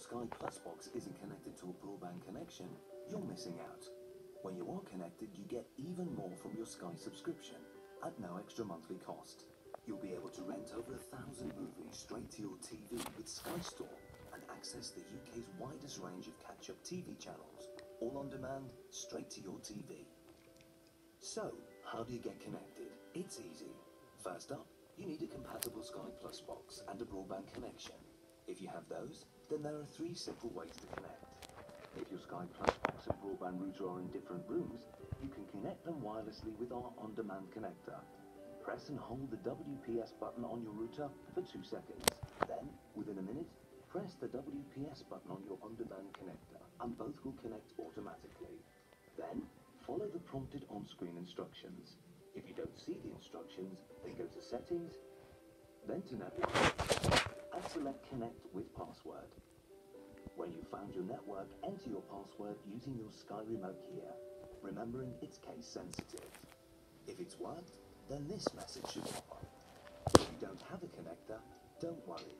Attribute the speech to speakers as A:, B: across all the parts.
A: Sky Plus box isn't connected to a broadband connection, you're missing out. When you are connected, you get even more from your Sky subscription at no extra monthly cost. You'll be able to rent over a thousand movies straight to your TV with Sky Store and access the UK's widest range of catch-up TV channels, all on demand, straight to your TV. So, how do you get connected? It's easy. First up, you need a compatible Sky Plus box and a broadband connection. If you have those, then there are three simple ways to connect. If your Sky Plus box and broadband router are in different rooms, you can connect them wirelessly with our on-demand connector. Press and hold the WPS button on your router for two seconds. Then, within a minute, press the WPS button on your on-demand connector and both will connect automatically. Then, follow the prompted on-screen instructions. If you don't see the instructions, then go to Settings, then to Network, and select Connect with Password. When you've found your network, enter your password using your Sky Remote here, remembering it's case sensitive. If it's worked, then this message should pop up. If you don't have a connector, don't worry.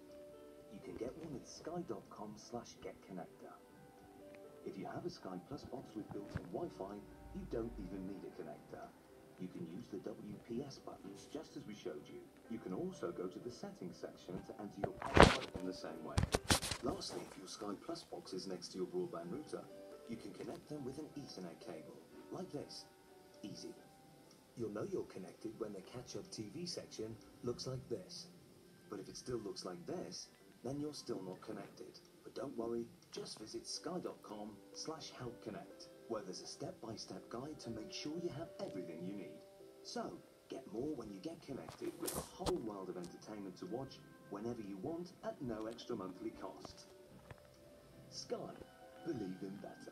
A: You can get one at sky.com slash getconnector. If you have a Sky Plus box with built-in Wi-Fi, you don't even need a connector. WPS buttons just as we showed you. You can also go to the settings section to enter your password in the same way. Lastly, if your Sky Plus box is next to your broadband router, you can connect them with an Ethernet cable, like this. Easy. You'll know you're connected when the catch-up TV section looks like this. But if it still looks like this, then you're still not connected. But don't worry, just visit sky.com slash helpconnect, where there's a step-by-step guide to make sure you have everything you need. So, get more when you get connected with a whole world of entertainment to watch whenever you want at no extra monthly cost. Sky. Believe in better.